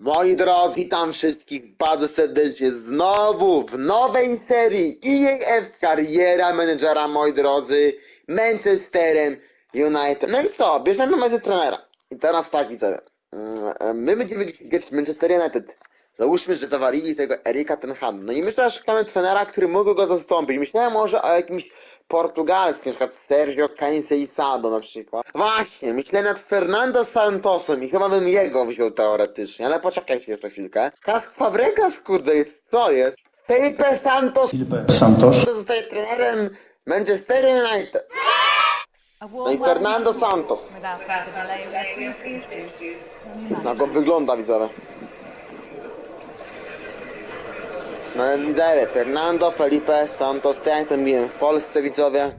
Moi drodzy, witam wszystkich bardzo serdecznie znowu w nowej serii EAF Kariera Menedżera, moi drodzy, Manchesterem United. No i co, bierzemy metę trenera. I teraz tak widzę, mm, my będziemy grać Manchester United. Załóżmy, że zawalili tego Erika Tenham. No i myślę, że szukamy trenera, który mógłby go zastąpić. Myślałem może o jakimś portugalskim, na przykład Sergio Caniceizado na przykład. Właśnie, myślałem nad Fernando Santosem i chyba bym jego wziął teoretycznie, ale poczekajcie jeszcze chwilkę. Kask Fabregas, kurde, jest, co jest? Felipe Santos Felipe Santos. zostaje trenerem Manchester United. No i Fernando Santos. Na go wygląda widzowie. Widzowie, Fernando, Felipe, Santos, to jak to mówiłem w Polsce widzowie.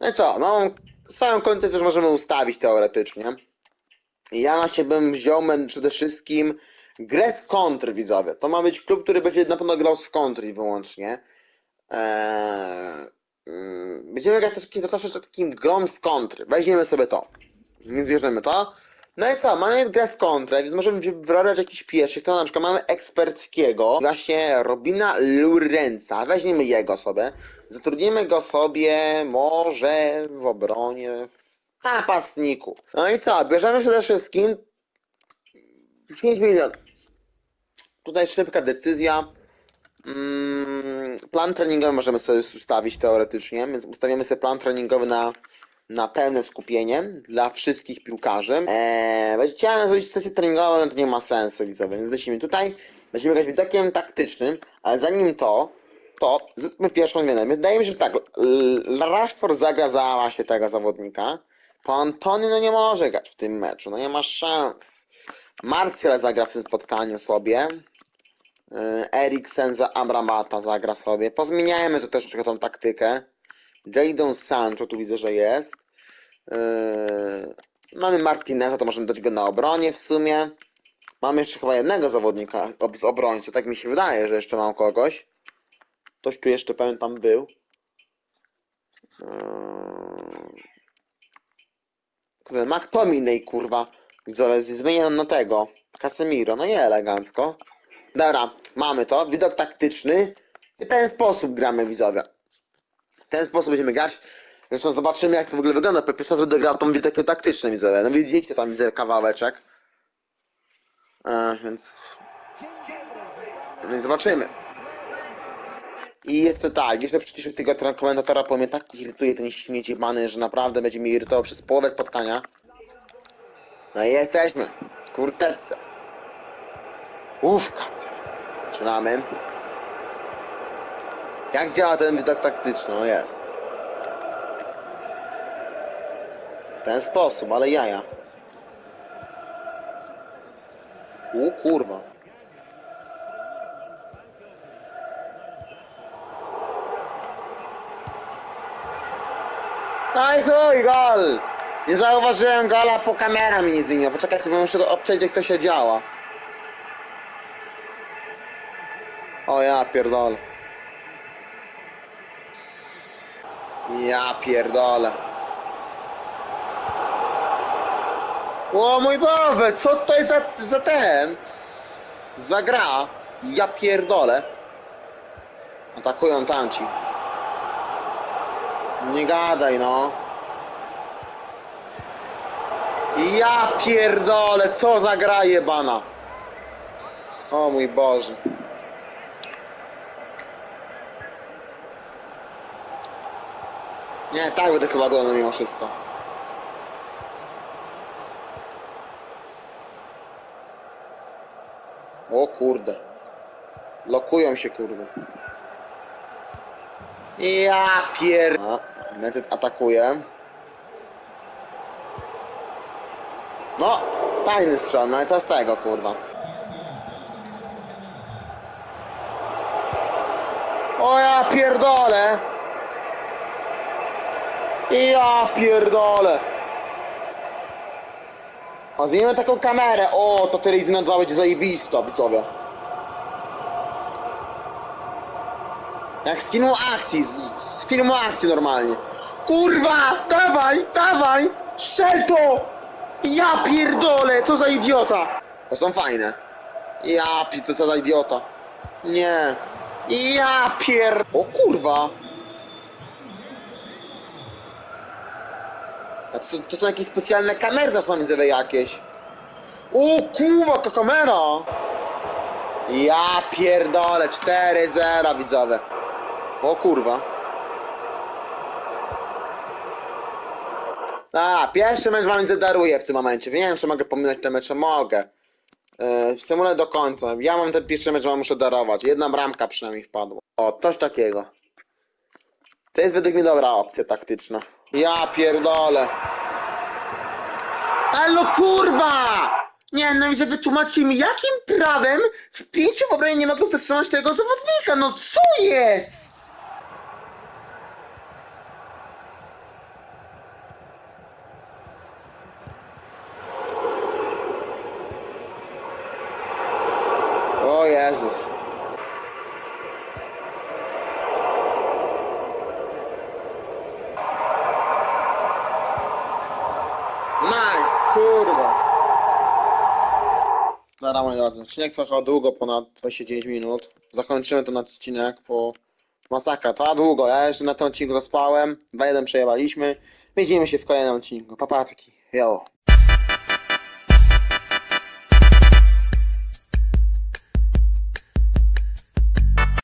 No i co, no swoją końcówkę już możemy ustawić teoretycznie. Ja na siebie bym wziął przede wszystkim grę z kontry widzowie. To ma być klub, który będzie na pewno grał z kontry wyłącznie. Eee, mm, będziemy grać też troszeczkę takim grom z kontry. Weźmiemy sobie to. Więc bierzemy to. No i co, mamy grę z kontrę, więc możemy wybrać jakiś pierwszy. To na przykład mamy eksperckiego, właśnie Robina Lurenca. Weźmiemy jego sobie. Zatrudnimy go sobie może w obronie, w napastniku. No i co, bierzemy przede wszystkim 5 milionów. Tutaj szybka decyzja. Mm, plan treningowy możemy sobie ustawić teoretycznie, więc ustawiamy sobie plan treningowy na, na pełne skupienie dla wszystkich piłkarzy. Eee, chciałem zrobić sesję treningową, no to nie ma sensu, widzowie, więc lecimy tutaj. Będziemy grać widokiem taktycznym, ale zanim to, to zróbmy pierwszą zmianę. Wydaje mi się, że tak, Rashford zagra za właśnie tego zawodnika, to Antony no nie może grać w tym meczu, no nie ma szans. Martial zagra w tym spotkaniu sobie. Yy, Eriksen za Amramata zagra sobie. Pozmieniajmy tu też trochę tą taktykę. Jadon Sancho tu widzę, że jest. Yy, mamy Martineza, to możemy dać go na obronie w sumie. Mamy jeszcze chyba jednego zawodnika z obrońców, tak mi się wydaje, że jeszcze mam kogoś. Ktoś tu jeszcze pamiętam był. Yy... Kurde, McTominay, kurwa. Widzowie, zmienia na tego. Casemiro, no nie elegancko. Dobra, mamy to. Widok taktyczny. W ten sposób gramy widzowie. W ten sposób będziemy grać. Zresztą zobaczymy jak to w ogóle wygląda. Pepisa będę grał tą widokiem taktyczny widzowie. No widzicie tam widzę kawałeczek. E, więc... No i zobaczymy. I jeszcze tak, jeszcze przecież tego tra- komentatora po mnie tak irytuje ten śmieci bany, że naprawdę będzie mi irytował przez połowę spotkania. No i jesteśmy. Kurtece. Łówka. Zaczynamy. Jak działa ten widok taktyczny? No jest. W ten sposób, ale jaja. U kurwa. Aj chuj, gol! Nie zauważyłem gola, po kamera mi nie zmieniła. Poczekajcie, bo muszę obczaić jak to się działa. O ja pierdolę. Ja pierdolę. O mój Boże, co to jest za, za ten? Za gra? Ja pierdolę. Atakują tamci. Nie gadaj no. Ja pierdolę, co za gra jebana. O mój Boże. Nie, tak będę chyba oglądał mimo wszystko. O kurde. Lokują się kurde. Ja pier... United atakuje. No, fajny strzał, no i co z tego kurwa. O ja pierdolę! Ja pierdolę! A zmienimy taką kamerę. O, to telewizyjna 2 będzie zajebista, widzowie. Jak z filmu akcji, z, z filmu akcji normalnie. Kurwa, dawaj, dawaj, strzel to! Ja pierdolę, co za idiota! To są fajne. Ja pi, to co za idiota. Nie. Ja pier... O kurwa. A to, to są jakieś specjalne kamery to są widzę jakieś. O kurwa, to kamera. Ja pierdolę, 4-0 widzowie. O kurwa. A, pierwszy mecz wam zadaruję w tym momencie. Nie wiem, czy mogę pominąć te mecze. Mogę. Yy, symuluję do końca. Ja mam ten pierwszy mecz, wam muszę darować. Jedna bramka przynajmniej wpadła. O, coś takiego. To jest według mnie dobra opcja taktyczna. Ja pierdolę. Ale no kurwa! Nie, no i że wytłumaczcie mi, jakim prawem w pięciu w obronie nie mogą zatrzymać tego zawodnika? No co jest? O Jezus. Nice, kurwa. Dobra, moi drodzy, odcinek trochę długo, ponad 29 minut. Zakończymy ten odcinek po masakra. Trwa długo, ja jeszcze na tym odcinku zaspałem. 2-1 przejebaliśmy. Widzimy się w kolejnym odcinku. Papatki. Yo.